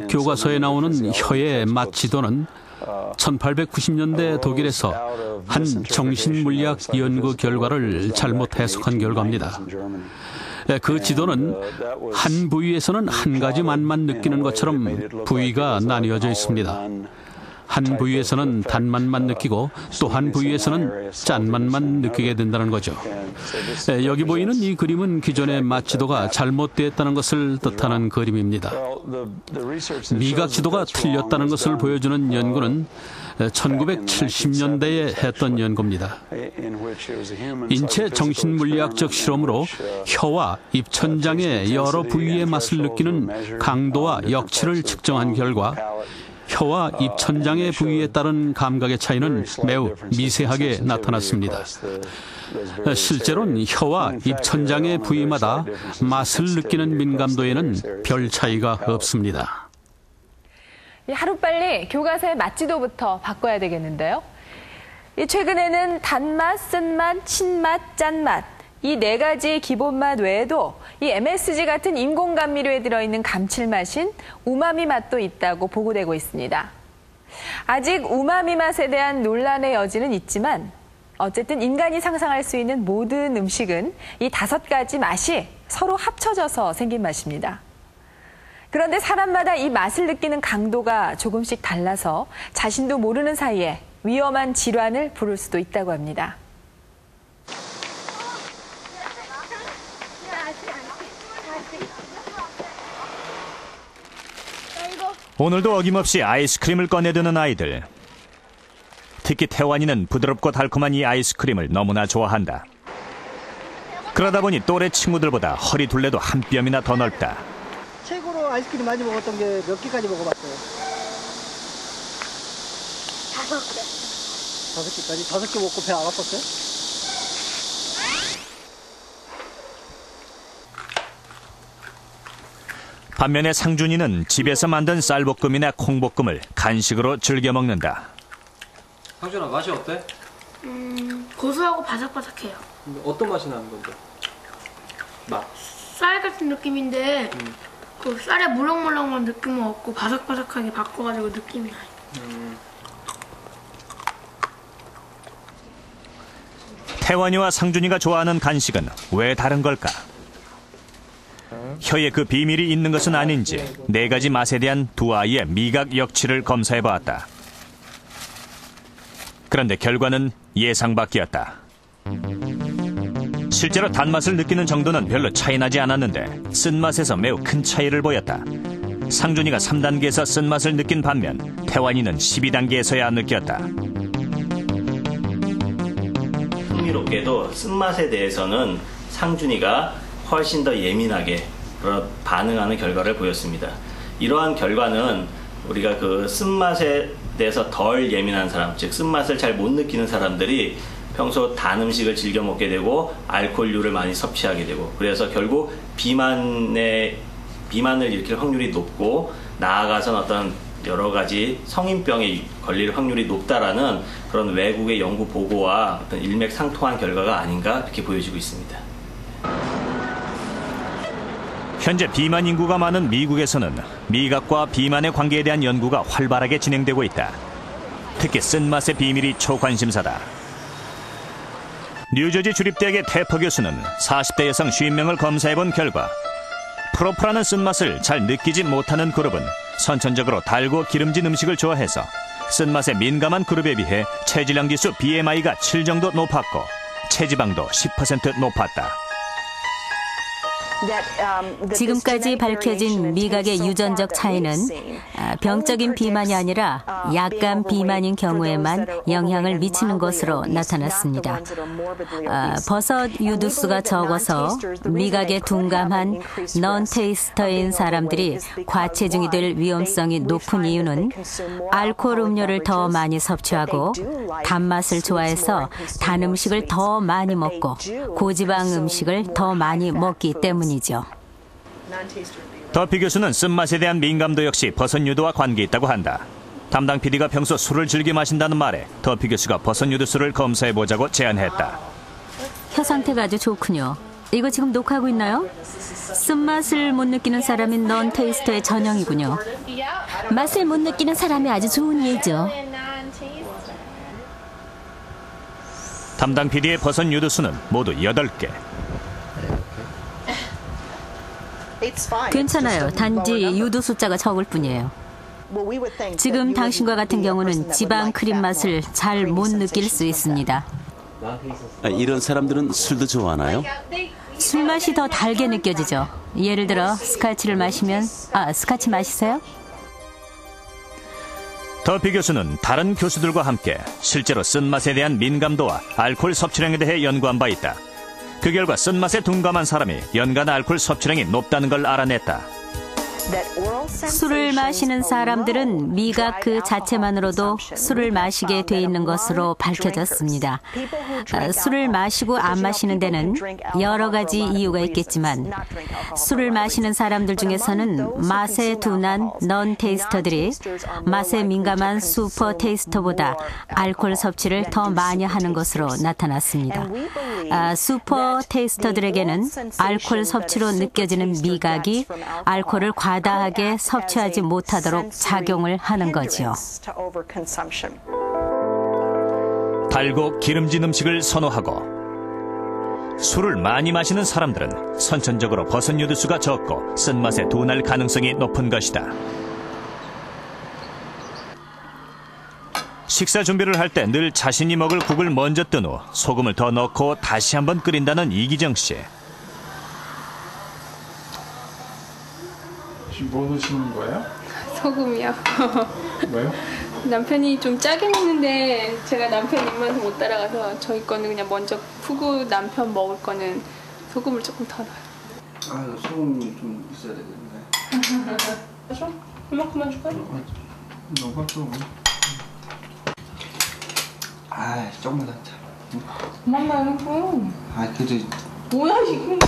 교과서에 나오는 혀의 맛 지도는 1890년대 독일에서 한 정신물리학 연구 결과를 잘못 해석한 결과입니다. 그 지도는 한 부위에서는 한 가지 맛만 느끼는 것처럼 부위가 나뉘어져 있습니다. 한 부위에서는 단맛만 느끼고 또 한 부위에서는 짠맛만 느끼게 된다는 거죠. 여기 보이는 이 그림은 기존의 맛지도가 잘못되었다는 것을 뜻하는 그림입니다. 미각 지도가 틀렸다는 것을 보여주는 연구는 1970년대에 했던 연구입니다. 인체 정신물리학적 실험으로 혀와 입천장의 여러 부위의 맛을 느끼는 강도와 역치를 측정한 결과 혀와 입 천장의 부위에 따른 감각의 차이는 매우 미세하게 나타났습니다. 실제로는 혀와 입 천장의 부위마다 맛을 느끼는 민감도에는 별 차이가 없습니다. 하루빨리 교과서의 맛지도부터 바꿔야 되겠는데요. 최근에는 단맛, 쓴맛, 신맛, 짠맛 이 네 가지 기본 맛 외에도 이 MSG 같은 인공 감미료에 들어있는 감칠맛인 우마미 맛도 있다고 보고되고 있습니다. 아직 우마미 맛에 대한 논란의 여지는 있지만 어쨌든 인간이 상상할 수 있는 모든 음식은 이 다섯 가지 맛이 서로 합쳐져서 생긴 맛입니다. 그런데 사람마다 이 맛을 느끼는 강도가 조금씩 달라서 자신도 모르는 사이에 위험한 질환을 부를 수도 있다고 합니다. 오늘도 어김없이 아이스크림을 꺼내드는 아이들. 특히 태환이는 부드럽고 달콤한 이 아이스크림을 너무나 좋아한다. 그러다 보니 또래 친구들보다 허리 둘레도 한 뼘이나 더 넓다. 최고로 아이스크림 많이 먹었던 게 몇 개까지 먹어봤어요? 다섯 개. 다섯 개까지? 다섯 개 먹고 배 안 아팠어요? 반면에 상준이는 집에서 만든 쌀볶음이나 콩볶음을 간식으로 즐겨 먹는다. 상준아 맛이 어때? 음, 고소하고 바삭바삭해요. 어떤 맛이 나는 건데? 맛. 쌀 같은 느낌인데 그 쌀에 물렁물렁한 느낌은 없고 바삭바삭하게 바꿔가지고 느낌이 나요. 태환이와 상준이가 좋아하는 간식은 왜 다른 걸까? 혀에 그 비밀이 있는 것은 아닌지 네 가지 맛에 대한 두 아이의 미각 역치를 검사해 보았다. 그런데 결과는 예상 밖이었다. 실제로 단맛을 느끼는 정도는 별로 차이 나지 않았는데 쓴맛에서 매우 큰 차이를 보였다. 상준이가 3단계에서 쓴맛을 느낀 반면 태환이는 12단계에서야 느꼈다. 흥미롭게도 쓴맛에 대해서는 상준이가 훨씬 더 예민하게 반응하는 결과를 보였습니다. 이러한 결과는 우리가 그 쓴맛에 대해서 덜 예민한 사람, 즉 쓴맛을 잘 못 느끼는 사람들이 평소 단 음식을 즐겨 먹게 되고 알코올류를 많이 섭취하게 되고 그래서 결국 비만의 비만을 일으킬 확률이 높고 나아가선 어떤 여러 가지 성인병에 걸릴 확률이 높다라는 그런 외국의 연구 보고와 어떤 일맥상통한 결과가 아닌가 이렇게 보여지고 있습니다. 현재 비만 인구가 많은 미국에서는 미각과 비만의 관계에 대한 연구가 활발하게 진행되고 있다. 특히 쓴맛의 비밀이 초관심사다. 뉴저지 주립대학의 태퍼 교수는 40대 여성 50명을 검사해본 결과 프로프라는 쓴맛을 잘 느끼지 못하는 그룹은 선천적으로 달고 기름진 음식을 좋아해서 쓴맛에 민감한 그룹에 비해 체질량 지수 BMI가 7 정도 높았고 체지방도 10% 높았다. 지금까지 밝혀진 미각의 유전적 차이는 아, 병적인 비만이 아니라 약간 비만인 경우에만 영향을 미치는 것으로 나타났습니다. 아, 버섯 유두수가 적어서 미각에 둔감한 넌테이스터인 사람들이 과체중이 될 위험성이 높은 이유는 알코올 음료를 더 많이 섭취하고 단맛을 좋아해서 단 음식을 더 많이 먹고 고지방 음식을 더 많이 먹기 때문 이죠. 더피 교수는 쓴맛에 대한 민감도 역시 버섯 유도와 관계 있다고 한다. 담당 PD가 평소 술을 즐겨 마신다는 말에 더피 교수가 버섯 유두술을 검사해 보자고 제안했다. 혀 상태가 아주 좋군요. 이거 지금 녹화하고 있나요? 쓴맛을 못 느끼는 사람이 넌 테이스터의 전형이군요. 맛을 못 느끼는 사람이 아주 좋은 예죠. 담당 PD의 버섯 유도수는 모두 8개. 괜찮아요. 단지 유도 숫자가 적을 뿐이에요. 지금 당신과 같은 경우는 지방 크림 맛을 잘 못 느낄 수 있습니다. 아, 이런 사람들은 술도 좋아하나요? 술 맛이 더 달게 느껴지죠. 예를 들어 스카치를 마시면 아 스카치 마시세요? 더피 교수는 다른 교수들과 함께 실제로 쓴 맛에 대한 민감도와 알코올 섭취량에 대해 연구한 바 있다. 그 결과 쓴맛에 둔감한 사람이 연간 알코올 섭취량이 높다는 걸 알아냈다. 술을 마시는 사람들은 미각 그 자체만으로도 술을 마시게 돼 있는 것으로 밝혀졌습니다. 아, 술을 마시고 안 마시는 데는 여러 가지 이유가 있겠지만 술을 마시는 사람들 중에서는 맛에 둔한 non-taster들이 맛에 민감한 super taster보다 알코올 섭취를 더 많이 하는 것으로 나타났습니다. 아, super taster들에게는 알코올 섭취로 느껴지는 미각이 알코올을 과다하게 섭취하지 못하도록 작용을 하는 거지요. 달고 기름진 음식을 선호하고 술을 많이 마시는 사람들은 선천적으로 버섯 유두수가 적고 쓴맛에 둔할 가능성이 높은 것이다. 식사 준비를 할 때 늘 자신이 먹을 국을 먼저 뜬 후 소금을 더 넣고 다시 한번 끓인다는 이기정 씨. 지금 뭐 넣으시는 거예요? 소금이요. 왜요? 남편이 좀 짜게 먹는데 제가 남편 입맛을 못 따라가서 저희 거는 그냥 먼저 푸고 남편 먹을 거는 소금을 조금 더 넣어요. 아, 소금이 좀 있어야 되겠네. 그죠? 그만큼만 줄까요? 너가 좀. 아, 조금만 더. 그만나요, 그럼. 아, 그래도 뭐야, 이거.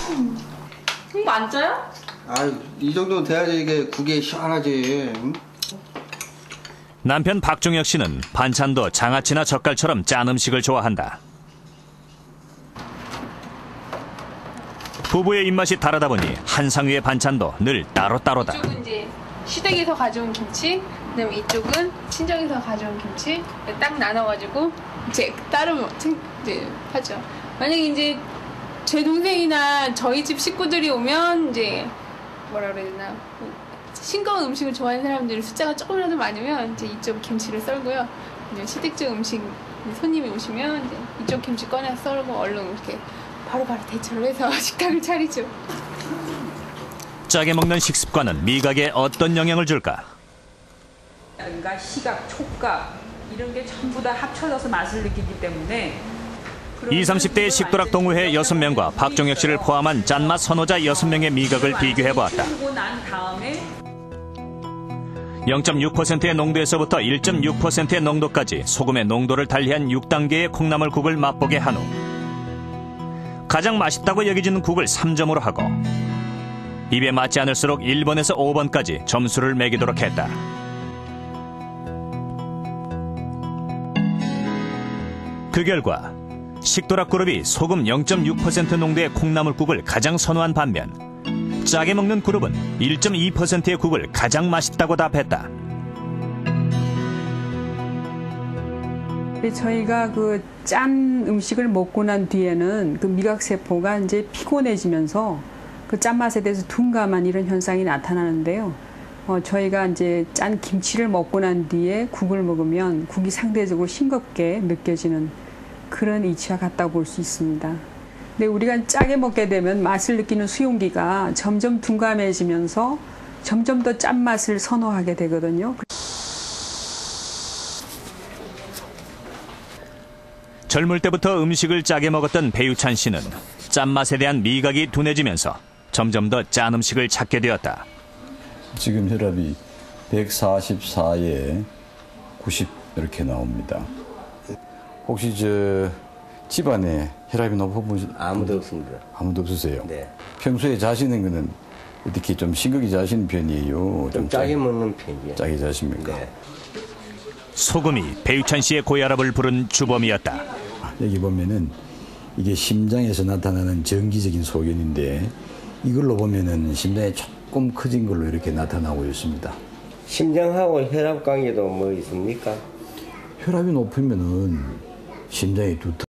이거 안 짜요? 아, 이 정도는 돼야지 이게 국이 시원하지. 응? 남편 박종혁 씨는 반찬도 장아찌나 젓갈처럼 짠 음식을 좋아한다. 부부의 입맛이 다르다 보니 한 상위의 반찬도 늘 따로따로다. 이쪽은 이제 시댁에서 가져온 김치, 그다음에 이쪽은 친정에서 가져온 김치 딱 나눠가지고 이제 따로 챙- 이제 하죠. 만약에 이제 제 동생이나 저희 집 식구들이 오면 이제 뭐라 그래야 되나 뭐 싱거운 음식을 좋아하는 사람들이 숫자가 조금이라도 많으면 이제 이쪽 김치를 썰고요. 이제 시댁 쪽 음식 손님이 오시면 이제 이쪽 김치 꺼내서 썰고 얼른 이렇게 바로 바로 대처를 해서 식탁을 차리죠. 짜게 먹는 식습관은 미각에 어떤 영향을 줄까? 그러니까 시각, 촉각 이런 게 전부 다 합쳐져서 맛을 느끼기 때문에 20, 30대의 식도락 동호회 6명과 박종혁 씨를 포함한 짠맛 선호자 6명의 미각을 비교해보았다. 하고 난 다음에 0.6%의 농도에서부터 1.6%의 농도까지 소금의 농도를 달리한 6단계의 콩나물국을 맛보게 한 후 가장 맛있다고 여겨지는 국을 3점으로 하고 입에 맞지 않을수록 1번에서 5번까지 점수를 매기도록 했다. 그 결과 식도락 그룹이 소금 0.6% 농도의 콩나물국을 가장 선호한 반면 짜게 먹는 그룹은 1.2%의 국을 가장 맛있다고 답했다. 저희가 그 짠 음식을 먹고 난 뒤에는 그 미각 세포가 이제 피곤해지면서 그 짠맛에 대해서 둔감한 이런 현상이 나타나는데요. 어, 저희가 이제 짠 김치를 먹고 난 뒤에 국을 먹으면 국이 상대적으로 싱겁게 느껴지는 그런 이치와 같다고 볼 수 있습니다. 근데 우리가 짜게 먹게 되면 맛을 느끼는 수용기가 점점 둔감해지면서 점점 더 짠맛을 선호하게 되거든요. 젊을 때부터 음식을 짜게 먹었던 배유찬 씨는 짠맛에 대한 미각이 둔해지면서 점점 더 짠 음식을 찾게 되었다. 지금 혈압이 144에 90 이렇게 나옵니다. 혹시 저 집안에 혈압이 높은 분 아무도 없습니다. 아무도 없으세요? 네. 평소에 자시는 거는 어떻게 좀 싱겁게 자시는 편이에요? 좀 짜게 먹는 편이에요. 짜게 자십니까? 네. 소금이 배유찬 씨의 고혈압을 부른 주범이었다. 여기 보면은 이게 심장에서 나타나는 정기적인 소견인데 이걸로 보면은 심장이 조금 커진 걸로 이렇게 나타나고 있습니다. 심장하고 혈압 관계도 뭐 있습니까? 혈압이 높으면은 심장이 두터